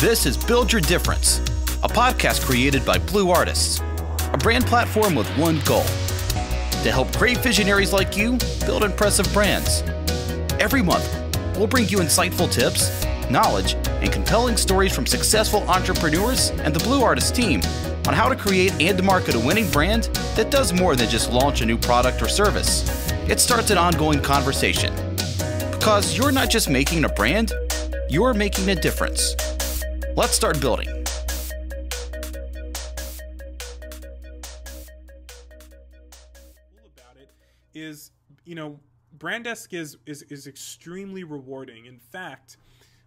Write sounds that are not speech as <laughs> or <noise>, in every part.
This is Build Your Difference, a podcast created by Blue Artists, a brand platform with one goal to help great visionaries like you build impressive brands. Every month, we'll bring you insightful tips, knowledge, and compelling stories from successful entrepreneurs and the Blue Artists team on how to create and market a winning brand that does more than just launch a new product or service. It starts an ongoing conversation. Because you're not just making a brand, you're making a difference. Let's start building. about it is you know Brand Desk is is is extremely rewarding. In fact,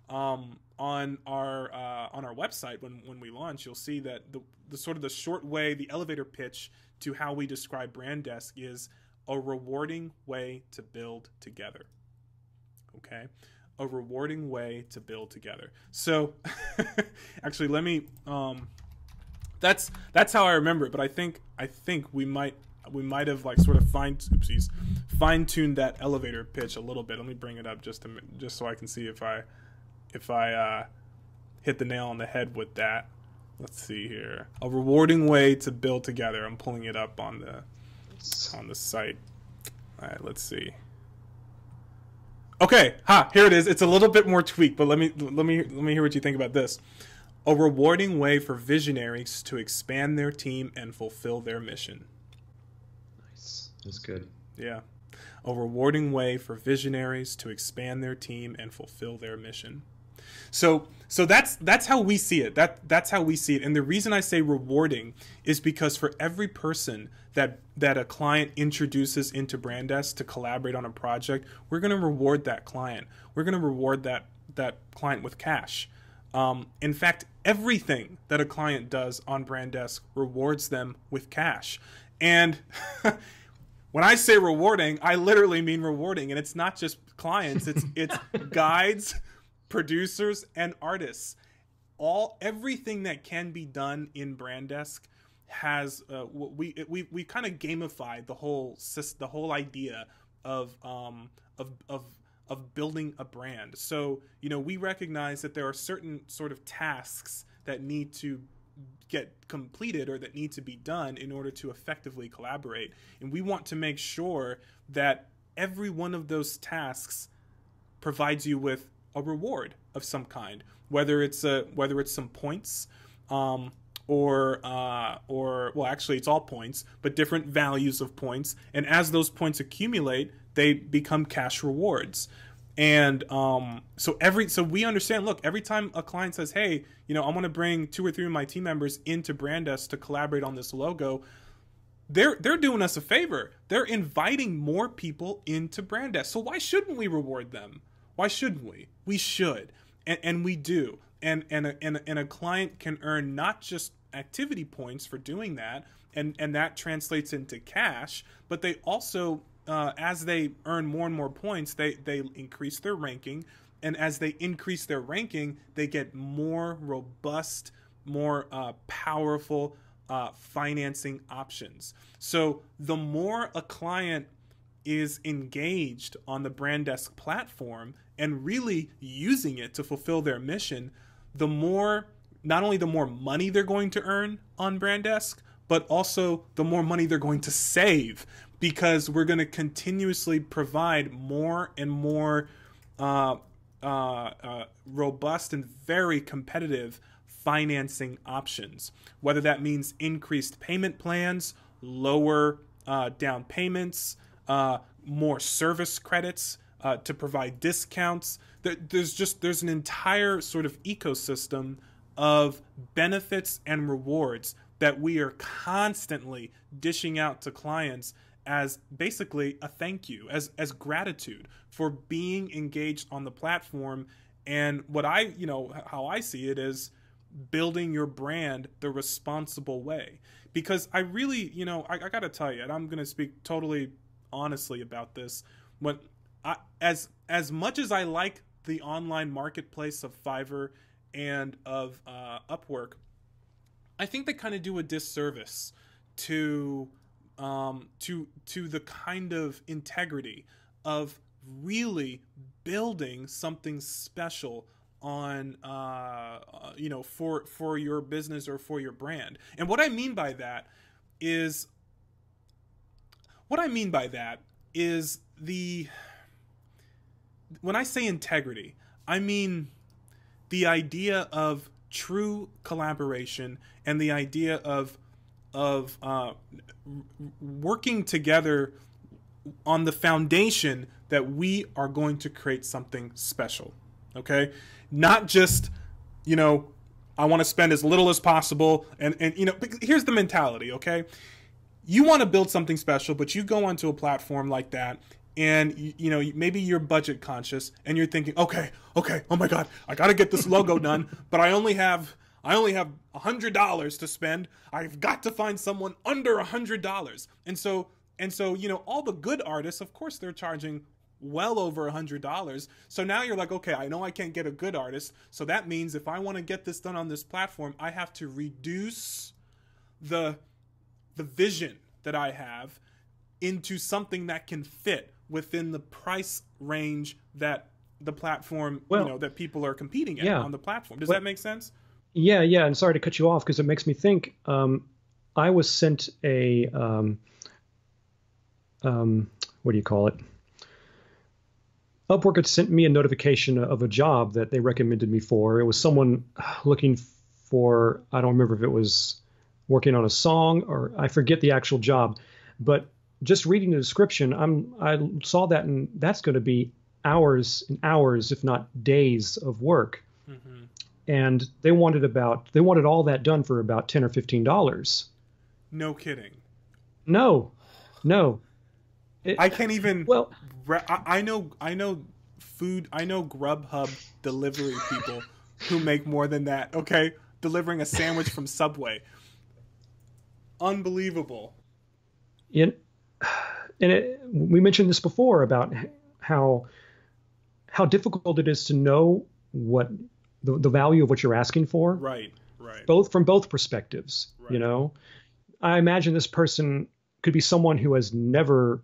um, on our uh, on our website when when we launch, you'll see that the the sort of the short way, the elevator pitch to how we describe Brand Desk is a rewarding way to build together. Okay, a rewarding way to build together. So, <laughs> actually, let me. Um, that's that's how I remember it. But I think I think we might we might have like sort of fine oopsies fine tuned that elevator pitch a little bit. Let me bring it up just to, just so I can see if I if I uh, hit the nail on the head with that. Let's see here. A rewarding way to build together. I'm pulling it up on the on the site. All right, let's see. Okay, ha, here it is. It's a little bit more tweaked, but let me let me let me hear what you think about this. A rewarding way for visionaries to expand their team and fulfill their mission. Nice. That's good. Yeah. A rewarding way for visionaries to expand their team and fulfill their mission. So so that's that's how we see it. That that's how we see it. And the reason I say rewarding is because for every person that that a client introduces into Brand Desk to collaborate on a project, we're going to reward that client. We're going to reward that that client with cash. Um, in fact, everything that a client does on Brand Desk rewards them with cash. And <laughs> when I say rewarding, I literally mean rewarding, and it's not just clients; it's it's <laughs> guides, producers, and artists. All everything that can be done in Brand Desk has uh, we we we kind of gamified the whole the whole idea of um of of of building a brand. So, you know, we recognize that there are certain sort of tasks that need to get completed or that need to be done in order to effectively collaborate. And we want to make sure that every one of those tasks provides you with a reward of some kind, whether it's a whether it's some points, um, or uh, or well, actually, it's all points, but different values of points. And as those points accumulate, they become cash rewards. And um, so every so we understand. Look, every time a client says, "Hey, you know, I want to bring two or three of my team members into Brand Desk to collaborate on this logo," they're they're doing us a favor. They're inviting more people into Brand Desk. So why shouldn't we reward them? Why shouldn't we? We should, and, and we do. And and a, and and a client can earn not just activity points for doing that, and and that translates into cash, but they also uh, as they earn more and more points, they they increase their ranking, and as they increase their ranking, they get more robust, more uh, powerful uh, financing options. So the more a client is engaged on the Brand Desk platform and really using it to fulfill their mission, the more not only the more money they're going to earn on Brand Desk, but also the more money they're going to save because we're going to continuously provide more and more uh, uh, uh, robust and very competitive financing options. Whether that means increased payment plans, lower uh, down payments, uh, more service credits uh, to provide discounts. There's just there's an entire sort of ecosystem of benefits and rewards that we are constantly dishing out to clients as basically a thank you, as as gratitude for being engaged on the platform. And what I, you know, how I see it is building your brand the responsible way. Because I really, you know, I, I got to tell you, and I'm going to speak totally honestly about this. When I, as as much as I like the online marketplace of Fiverr and of uh, Upwork, I think they kind of do a disservice to um, to to the kind of integrity of really building something special on uh, uh, you know for for your business or for your brand. And what I mean by that is what I mean by that is the when I say integrity, I mean the idea of true collaboration and the idea of of uh, working together on the foundation that we are going to create something special. Okay, not just you know I want to spend as little as possible, and and you know here's the mentality. Okay, you want to build something special, but you go onto a platform like that and you, know maybe you're budget conscious and you're thinking okay okay oh my god i gotta get this logo done <laughs> but i only have i only have a hundred dollars to spend. I've got to find someone under a hundred dollars. And so and so you know all the good artists of course they're charging well over a hundred dollars. So now you're like okay i know i can't get a good artist. So that means if i want to get this done on this platform i have to reduce the the vision that i have into something that can fit within the price range that the platform well, you know that people are competing at yeah. on the platform. Does well, that make sense? Yeah, yeah. And sorry to cut you off because it makes me think. Um, I was sent a um, um, what do you call it? Upwork had sent me a notification of a job that they recommended me for. It was someone looking for I don't remember if it was working on a song or I forget the actual job, but just reading the description, I'm I saw that and that's going to be hours and hours, if not days of work. Mm-hmm. And they wanted about they wanted all that done for about ten or fifteen dollars. No kidding. No, no. It, I can't even. Well, I, I know I know food. I know Grubhub delivery people who make more than that. Okay, delivering a sandwich from Subway. Unbelievable. In, and it, we mentioned this before about how how difficult it is to know what the, the value of what you're asking for. Right. Right. Both from both perspectives. Right. You know, I imagine this person could be someone who has never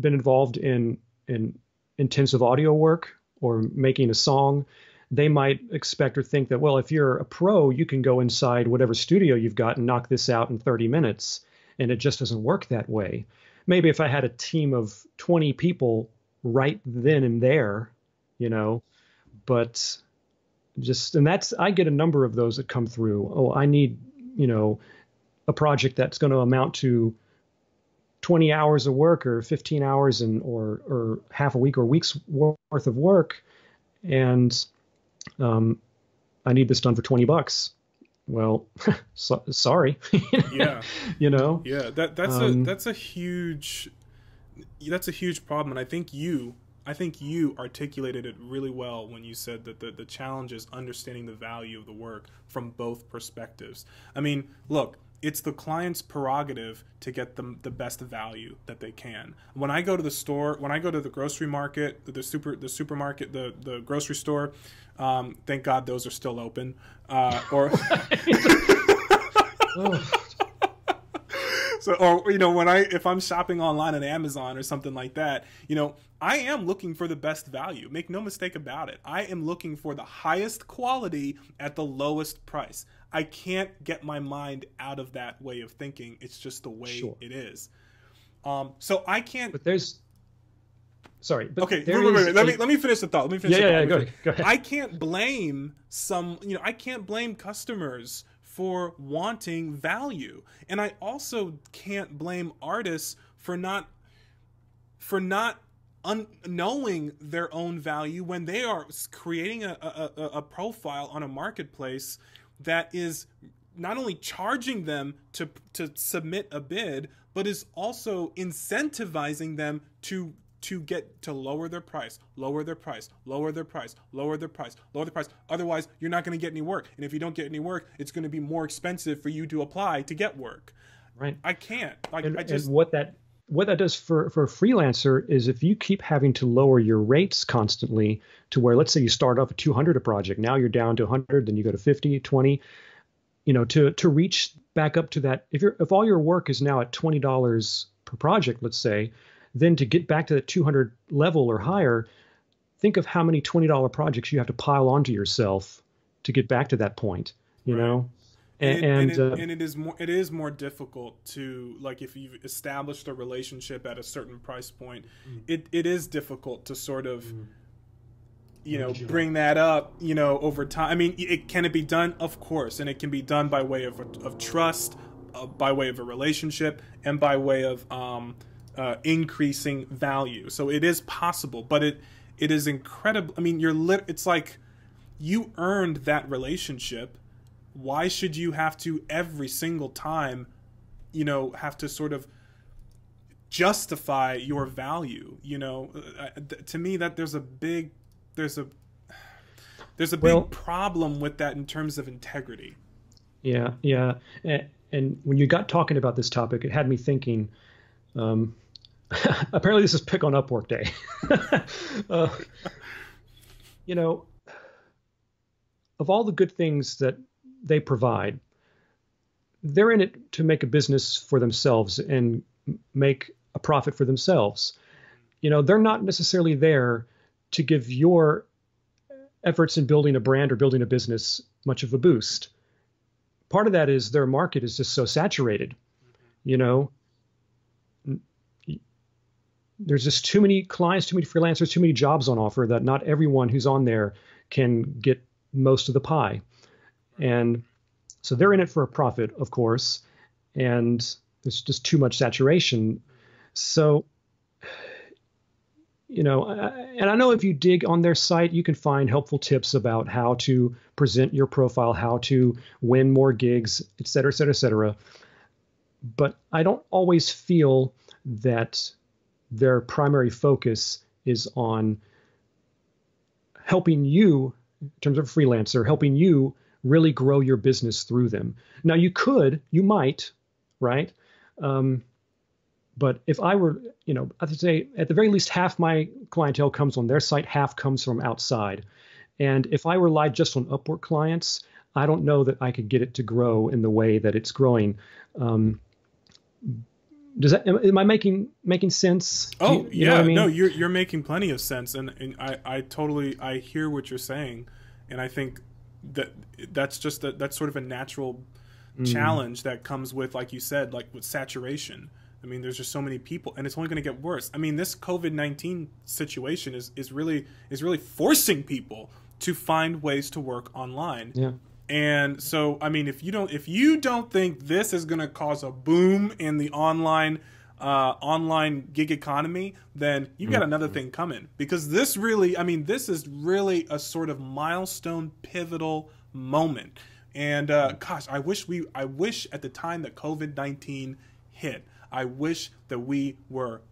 been involved in in intensive audio work or making a song they might expect or think that well if you're a pro you can go inside whatever studio you've got and knock this out in 30 minutes and it just doesn't work that way. Maybe if I had a team of 20 people right then and there, you know, but just and that's I get a number of those that come through. Oh, I need, you know, a project that's going to amount to 20 hours of work or 15 hours and or or half a week or week's worth of work and um, I need this done for 20 bucks well, <laughs> so, sorry. <laughs> yeah. You know. Yeah, that that's um, a that's a huge that's a huge problem, and I think you I think you articulated it really well when you said that the, the challenge is understanding the value of the work from both perspectives. I mean, look, it's the client's prerogative to get them the best value that they can. When I go to the store, when I go to the grocery market, the super the supermarket, the the grocery store, um, thank God those are still open. Uh, or <laughs> <laughs> <laughs> so or you know when I if I'm shopping online on Amazon or something like that, you know, I am looking for the best value. Make no mistake about it. I am looking for the highest quality at the lowest price. I can't get my mind out of that way of thinking. It's just the way sure. it is. Um, so I can't. But there's. Sorry. But okay. Wait, wait, wait. Let me let me finish the thought. Let me finish. Yeah, yeah, yeah. Go ahead. go ahead. I can't blame some. You know, I can't blame customers for wanting value, and I also can't blame artists for not for not un- knowing their own value when they are creating a, a, a profile on a marketplace that is not only charging them to to submit a bid, but is also incentivizing them to to get to lower their price, lower their price, lower their price, lower their price, lower their price. Otherwise, you're not going to get any work. And if you don't get any work, it's going to be more expensive for you to apply to get work. Right. I can't. Like and, I just and what that what that does for, for a freelancer is if you keep having to lower your rates constantly to where let's say you start off at 200 a project now you're down to 100 then you go to 50 20 you know to to reach back up to that if you're if all your work is now at $20 per project let's say then to get back to the 200 level or higher think of how many $20 projects you have to pile onto yourself to get back to that point, you right. know? And, and, and, it, uh, and, it is more it is more difficult to like if you've established a relationship at a certain price point, mm. it, it is difficult to sort of mm. you know bring that up you know over time. I mean, it can it be done, of course, and it can be done by way of of trust, uh, by way of a relationship, and by way of um, uh, increasing value. So it is possible, but it it is incredible. I mean, you're lit. It's like you earned that relationship why should you have to every single time you know have to sort of justify your value you know uh, uh to me that there's a big there's a there's a big well, problem with that in terms of integrity yeah yeah and, and, when you got talking about this topic it had me thinking um, <laughs> apparently this is pick on upwork day <laughs> uh, you know of all the good things that they provide, they're in it to make a business for themselves and make a profit for themselves. You know, they're not necessarily there to give your efforts in building a brand or building a business much of a boost. Part of that is their market is just so saturated. You know, there's just too many clients, too many freelancers, too many jobs on offer that not everyone who's on there can get most of the pie. And so they're in it for a profit, of course, and there's just too much saturation. So, you know, and I know if you dig on their site, you can find helpful tips about how to present your profile, how to win more gigs, et cetera, et cetera, et cetera. But I don't always feel that their primary focus is on helping you, in terms of freelancer, helping you really grow your business through them. Now, you could, you might, right? Um, but if I were, you know, I'd say at the very least half my clientele comes on their site, half comes from outside. And if I relied just on Upwork clients, I don't know that I could get it to grow in the way that it's growing. Um, does that am, am, I making making sense? Oh you, you yeah, I mean? no, you're you're making plenty of sense, and, and I I totally I hear what you're saying, and I think that that's just a, that's sort of a natural mm. challenge that comes with like you said like with saturation i mean there's just so many people and it's only going to get worse i mean this covid-19 situation is is really is really forcing people to find ways to work online yeah and so i mean if you don't if you don't think this is going to cause a boom in the online uh, online gig economy, then you've got mm-hmm. another thing coming. Because this really, I mean, this is really a sort of milestone, pivotal moment. And uh, gosh, I wish we, I wish at the time that COVID nineteen hit, I wish that we were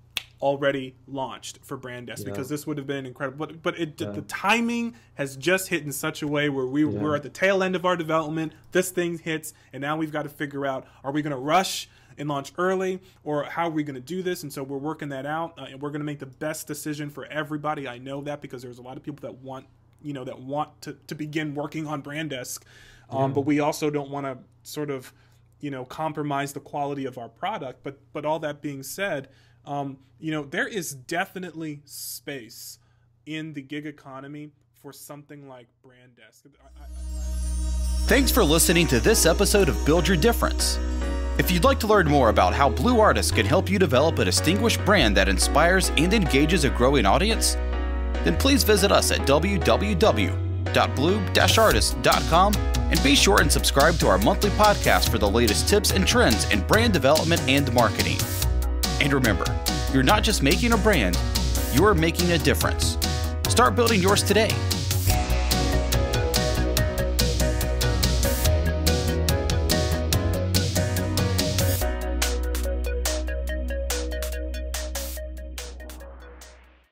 already launched for Brand Desk yeah. because this would have been incredible. But but it, yeah. the timing has just hit in such a way where we yeah. we're at the tail end of our development. This thing hits, and now we've got to figure out: Are we going to rush? and launch early, or how are we going to do this? And so we're working that out, uh, and we're going to make the best decision for everybody. I know that because there's a lot of people that want, you know, that want to, to begin working on Brand Desk, um, yeah. but we also don't want to sort of, you know, compromise the quality of our product. But but all that being said, um, you know, there is definitely space in the gig economy for something like Brand Desk. I, I, Thanks for listening to this episode of Build Your Difference. If you'd like to learn more about how Blue Artists can help you develop a distinguished brand that inspires and engages a growing audience, then please visit us at www.blue-artist.com and be sure and subscribe to our monthly podcast for the latest tips and trends in brand development and marketing. And remember, you're not just making a brand, you're making a difference. Start building yours today